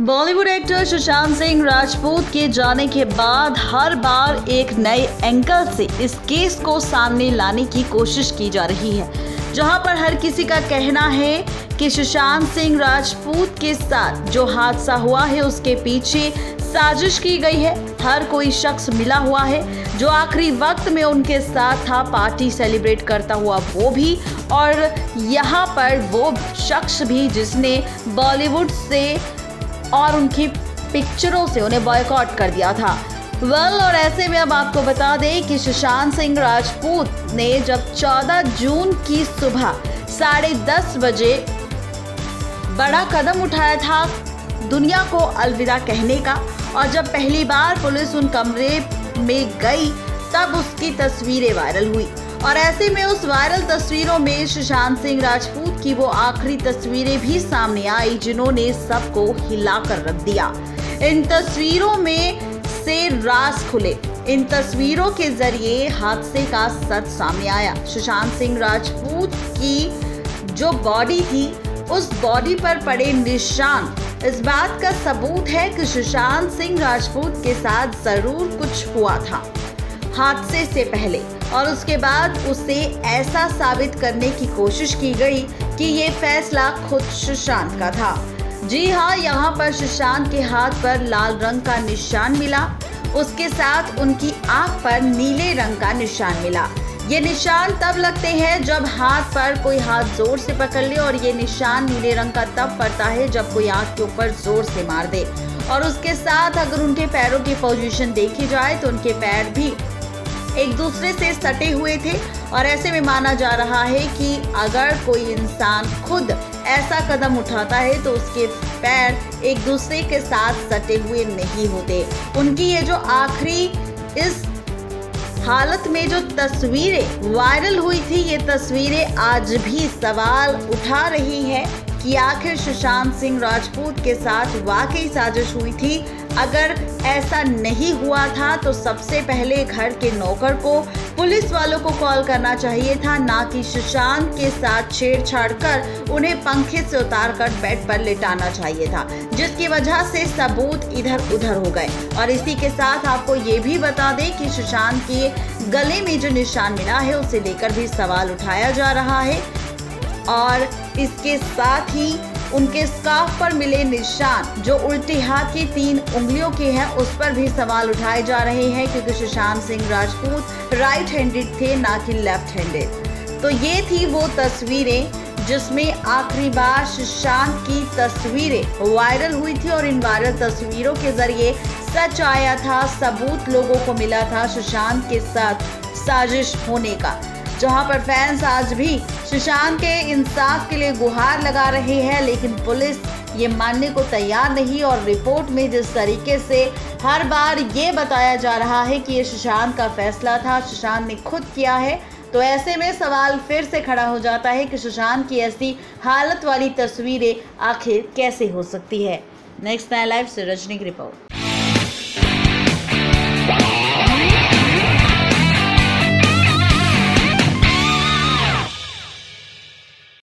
Bollywood actor Sushant Singh Rajput के जाने के बाद हर बार एक नए एंगल से इस केस को सामने लाने की कोशिश की जा रही है। जहाँ पर हर किसी का कहना है कि सुशांत सिंह राजपूत के साथ जो हादसा हुआ है, उसके पीछे साजिश की गई है। हर कोई शख्स मिला हुआ है जो आखिरी वक्त में उनके साथ था, पार्टी सेलिब्रेट करता हुआ वो भी। और यहाँ पर वो शख्स भी जिसने बॉलीवुड से और उनकी पिक्चरों से उन्हें बॉयकॉट कर दिया था। वेल well, और ऐसे में अब आपको बता दें कि सुशांत सिंह राजपूत ने जब 14 जून की सुबह साढ़े दस बजे बड़ा कदम उठाया था दुनिया को अलविदा कहने का और जब पहली बार पुलिस उन कमरे में गई तब उसकी तस्वीरें वायरल हुई। और ऐसे में उस वायरल तस्वीरों में सुशांत सिंह राजपूत की वो आखिरी तस्वीरें भी सामने आई, जिन्होंने सबको हिलाकर रख दिया। इन तस्वीरों में से रास खुले। इन तस्वीरों के ज़रिए हादसे का सच सामने आया। सुशांत सिंह राजपूत की जो बॉडी थी, उस बॉडी पर पड़े निशान। इस बात का सबूत है कि सुशांत सिंह राजपूत के साथ ज़रूर कुछ हुआ था। हादसे से पहले। और उसके बाद उसे ऐसा साबित करने की कोशिश की गई कि ये फैसला खुद सुशांत का था। जी हाँ यहाँ पर सुशांत के हाथ पर लाल रंग का निशान मिला। उसके साथ उनकी आँख पर नीले रंग का निशान मिला। ये निशान तब लगते हैं जब हाथ पर कोई हाथ ज़ोर से पकड़ ले और ये निशान नीले रंग का तब पड़ता है जब कोई आँख के ऊपर ज़ोर से मार दे। और उसके साथ अगर उनके पैरों की पोजीशन देखी जाए तो उनके पैर भी एक दूसरे से सटे हुए थे और ऐसे में माना जा रहा है कि अगर कोई इंसान खुद ऐसा कदम उठाता है तो उसके पैर एक दूसरे के साथ सटे हुए नहीं होते। उनकी ये जो आखिरी इस हालत में जो तस्वीरें वायरल हुई थी, ये तस्वीरें आज भी सवाल उठा रही है। कि आखिर सुशांत सिंह राजपूत के साथ वाकई साजिश हुई थी। अगर ऐसा नहीं हुआ था तो सबसे पहले घर के नौकर को, पुलिस वालों को कॉल करना चाहिए था, ना कि सुशांत के साथ छेड़छाड़ कर उन्हें पंखे से उतार कर बेड पर लेटाना चाहिए था, जिसकी वजह से सबूत इधर उधर हो गए। और इसी के साथ आपको ये भी बता दें कि सुशांत के गले में जो निशान मिला है, उसे लेकर भी सवाल उठाया जा रहा है। और इसके साथ ही उनके स्काफ पर मिले निशान, जो उल्टे हाथ की तीन उंगलियों के हैं, उस पर भी सवाल उठाए जा रहे हैं, क्योंकि सुशांत सिंह राजपूत राइट हैंडेड थे, ना कि लेफ़्ट हैंडेड तो ये थी वो तस्वीरें, जिसमें आखिरी बार सुशांत की तस्वीरें वायरल हुई थी और इन वायरल तस्वीरों के ज़रिए सच आया था, सबूत लोगों को मिला था सुशांत के साथ साजिश होने का। जहाँ पर फैंस आज भी सुशांत के इंसाफ के लिए गुहार लगा रहे हैं, लेकिन पुलिस ये मानने को तैयार नहीं और रिपोर्ट में जिस तरीके से हर बार ये बताया जा रहा है कि ये सुशांत का फैसला था, सुशांत ने खुद किया है तो ऐसे में सवाल फिर से खड़ा हो जाता है कि सुशांत की ऐसी हालत वाली तस्वीरें आखिर कैसे हो सकती है। नेक्स्ट नाइन लाइव से रजनी की रिपोर्ट।